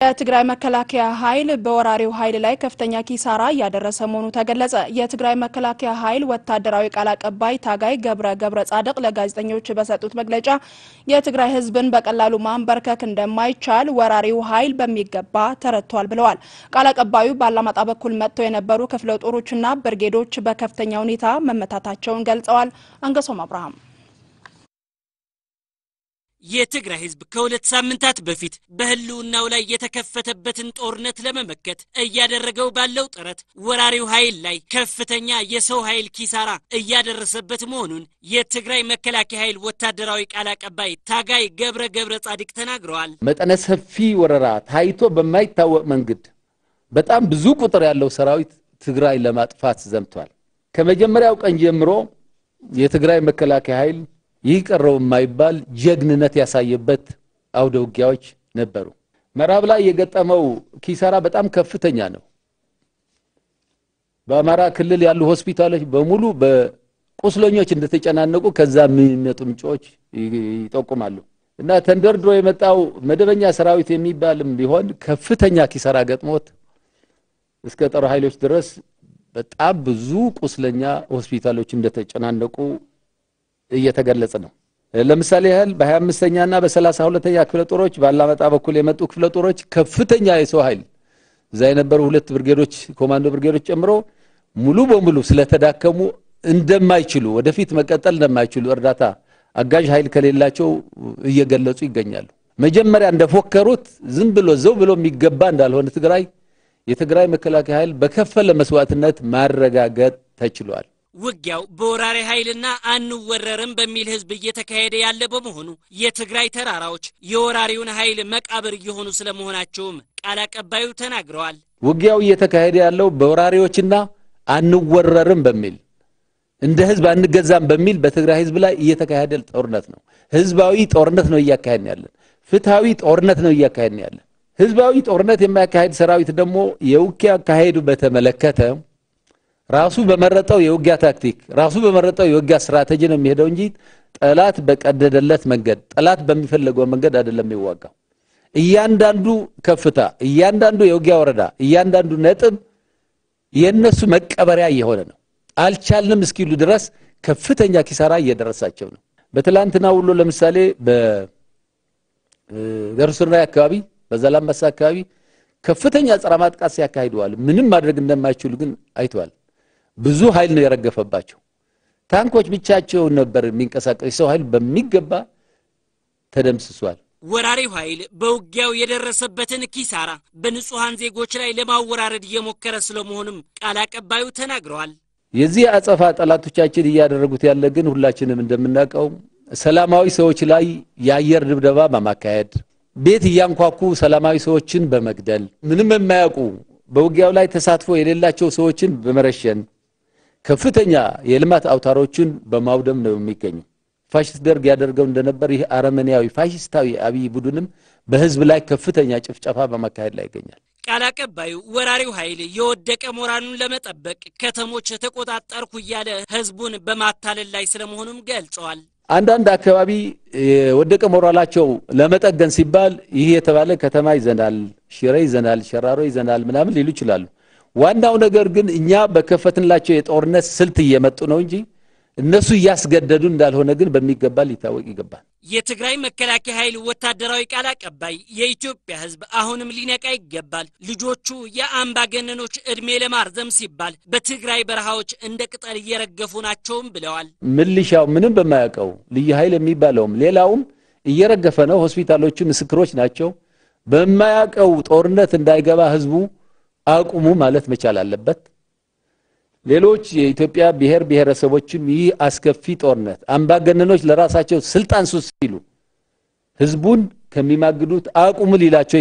የትግራይ መከላከያ ኃይል በወራሪው ኃይል ላይ ከፍተኛ ኪሳራ እያደረሰ መሆኑ ተገለጸ። የትግራይ መከላከያ ኃይል ወታደራዊ ቃል አቀባይ ታጋይ ገብረ ገብረ ጻድቅ ለጋዜጠኞች በሰጡት መግለጫ የትግራይ ሕዝብን በቀላሉ ማንበርከክ እንደማይቻል ወራሪው ኃይል በሚገባ ተረድቷል ብለዋል። ቃል አቀባዩ ባላማጣ በኩል መጥተው የነበሩ ክፍለ ጦሮችና ብርጌዶች በከፍተኛ ሁኔታ መመታታቸውን ገልጸዋል። አንገሶም አብርሃም የትግራይ ህዝብ ከሁለት ሳምንታት በፊት በህልውናው ላይ የተከፈተበትን ጦርነት ለመመከት እያደረገው ባለው ጥረት ወራሪው ኃይል ላይ ከፍተኛ የሰው ኃይል ኪሳራ እያደረሰበት መሆኑን የትግራይ መከላከያ ኃይል ወታደራዊ ቃል አቀባይ ታጋይ ገብረ ገብረ ጻድቅ ተናግረዋል። መጠነ ሰፊ ወረራ ታይቶ በማይታወቅ መንገድ በጣም ብዙ ቁጥር ያለው ሰራዊት ትግራይ ለማጥፋት ዘምቷል። ከመጀመሪያው ቀን ጀምሮ የትግራይ መከላከያ ኃይል ይህ ቀረው የማይባል ጀግንነት ያሳየበት አውደ ውጊያዎች ነበሩ። ምዕራብ ላይ የገጠመው ኪሳራ በጣም ከፍተኛ ነው። በአማራ ክልል ያሉ ሆስፒታሎች በሙሉ በቁስለኞች እንደተጨናነቁ ከዛ የሚመጡ ምንጮች ይጠቁማሉ። እና ተንደርድሮ የመጣው መደበኛ ሰራዊት የሚባልም ቢሆን ከፍተኛ ኪሳራ ገጥሞት እስከ ጦር ኃይሎች ድረስ በጣም ብዙ ቁስለኛ ሆስፒታሎች እንደተጨናነቁ እየተገለጸ ነው። ለምሳሌ ያህል በ25ኛ እና በ32ኛ ክፍለ ጦሮች ባላመጣ በኩል የመጡ ክፍለ ጦሮች ከፍተኛ የሰው ኃይል እዛ የነበሩ ሁለት ብርጌዶች ኮማንዶ ብርጌዶች ጨምሮ ሙሉ በሙሉ ስለተዳከሙ እንደማይችሉ ወደፊት መቀጠል እንደማይችሉ እርዳታ አጋዥ ኃይል ከሌላቸው እየገለጹ ይገኛሉ። መጀመሪያ እንደፎከሩት ዝም ብሎ ዘው ብሎ የሚገባ እንዳልሆነ ትግራይ የትግራይ መከላከያ ኃይል በከፈለ መስዋዕትነት ማረጋገጥ ተችሏል። ውጊያው በወራሪ ኃይልና አንወረርም በሚል ህዝብ እየተካሄደ ያለ በመሆኑ የትግራይ ተራራዎች የወራሪውን ኃይል መቃብር እየሆኑ ስለመሆናቸውም ቃል አቀባዩ ተናግረዋል። ውጊያው እየተካሄደ ያለው በወራሪዎችና አንወረርም በሚል እንደ ህዝብ አንገዛም በሚል በትግራይ ህዝብ ላይ እየተካሄደ ጦርነት ነው። ህዝባዊ ጦርነት ነው እያካሄድን ያለን። ፍትሃዊ ጦርነት ነው እያካሄድን ያለን። ህዝባዊ ጦርነት የማያካሄድ ሰራዊት ደግሞ የውጊያ አካሄዱ በተመለከተ ራሱ በመረጠው የውጊያ ታክቲክ ራሱ በመረጠው የውጊያ ስትራቴጂ ነው የሚሄደው እንጂ ጠላት በቀደደለት መንገድ ጠላት በሚፈለገው መንገድ አይደለም የሚዋጋው። እያንዳንዱ ከፍታ፣ እያንዳንዱ የውጊያ ወረዳ፣ እያንዳንዱ ነጥብ የእነሱ መቀበሪያ እየሆነ ነው። አልቻልንም እስኪሉ ድረስ ከፍተኛ ኪሳራ እየደረሳቸው ነው። በትላንትና ውሎ ለምሳሌ በገርሱራይ አካባቢ በዛላምበሳ አካባቢ ከፍተኛ ጸረ ማጥቃት ሲያካሂደዋል። ምንም ማድረግ እንደማይችሉ ግን አይተዋል። ብዙ ኃይል ነው የረገፈባቸው። ታንኮች ብቻቸውን ነበር የሚንቀሳቀሱ። የሰው ኃይል በሚገባ ተደምስሷል። ወራሪው ኃይል በውጊያው የደረሰበትን ኪሳራ በንጹሐን ዜጎች ላይ ለማወራረድ እየሞከረ ስለመሆኑም ቃል አቀባዩ ተናግረዋል። የዚህ አጸፋ ጠላቶቻችን እያደረጉት ያለ ግን ሁላችንም እንደምናውቀው ሰላማዊ ሰዎች ላይ የአየር ድብደባ በማካሄድ ቤት እያንኳኩ ሰላማዊ ሰዎችን በመግደል ምንም የማያውቁ በውጊያው ላይ ተሳትፎ የሌላቸው ሰዎችን በመረሸን ከፍተኛ የልማት አውታሮችን በማውደም ነው የሚገኙ። ፋሽስት ደርግ ያደርገው እንደነበር ይህ አረመኔያዊ ፋሽስታዊ አብይ ቡድንም በህዝብ ላይ ከፍተኛ ጭፍጨፋ በማካሄድ ላይ ይገኛል። ቃል አቀባዩ ወራሪው ኃይል የወደቀ ሞራሉን ለመጠበቅ ከተሞች ተቆጣጠርኩ እያለ ህዝቡን በማታለል ላይ ስለመሆኑም ገልጸዋል። አንዳንድ አካባቢ የወደቀ ሞራላቸው ለመጠገን ሲባል ይህ የተባለ ከተማ ይዘናል፣ ሽሬ ይዘናል፣ ሸራሮ ይዘናል ምናምን ሊሉ ይችላሉ። ዋናው ነገር ግን እኛ በከፈትንላቸው የጦርነት ስልት እየመጡ ነው እንጂ እነሱ እያስገደዱ እንዳልሆነ ግን በሚገባ ሊታወቅ ይገባል። የትግራይ መከላከያ ኃይል ወታደራዊ ቃል አቀባይ የኢትዮጵያ ህዝብ አሁንም ሊነቃ ይገባል፣ ልጆቹ የአምባገነኖች ዕድሜ ለማርዘም ሲባል በትግራይ በረሃዎች እንደ ቅጠል እየረገፉ ናቸውም ብለዋል። ምልሻው ምንም በማያውቀው ልዩ ኃይል የሚባለውም ሌላውም እየረገፈ ነው። ሆስፒታሎቹ ምስክሮች ናቸው። በማያውቀው ጦርነት እንዳይገባ ህዝቡ አቁሙ ማለት መቻል አለበት። ሌሎች የኢትዮጵያ ብሔር ብሔረሰቦችም ይህ አስከፊ ጦርነት አምባገነኖች ለራሳቸው ስልጣን ሱስ ሲሉ ህዝቡን ከሚማግዱት አቁሙ ሊላቸው